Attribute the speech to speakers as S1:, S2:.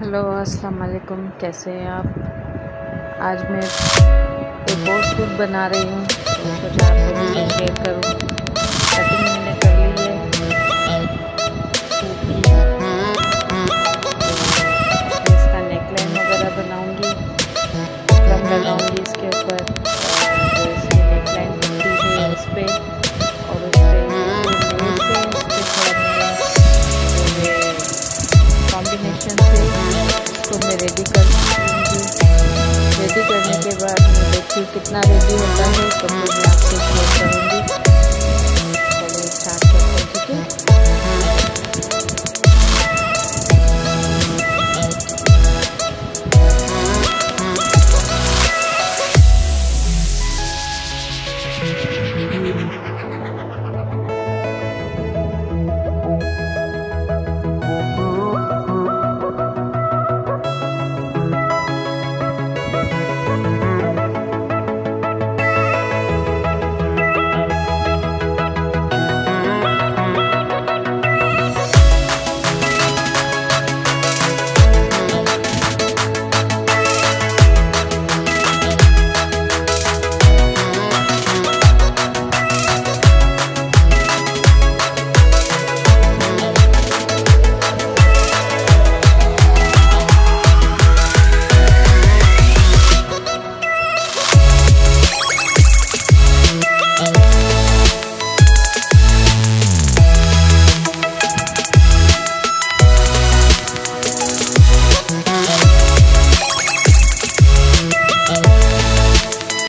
S1: Hello अस्सलाम वालेकुम कैसे हैं आप? आज मैं एक और सूट बना रही हूँ सोचा शेयर करूँ। कटिंग मैंने कर ली है। इसका नेकलाइन वगैरह बनाऊँगी। इसको मैं रेडी कर रेडी करने के बाद मैं देखती हूँ कितना रेडी होता है तो मैं आपसे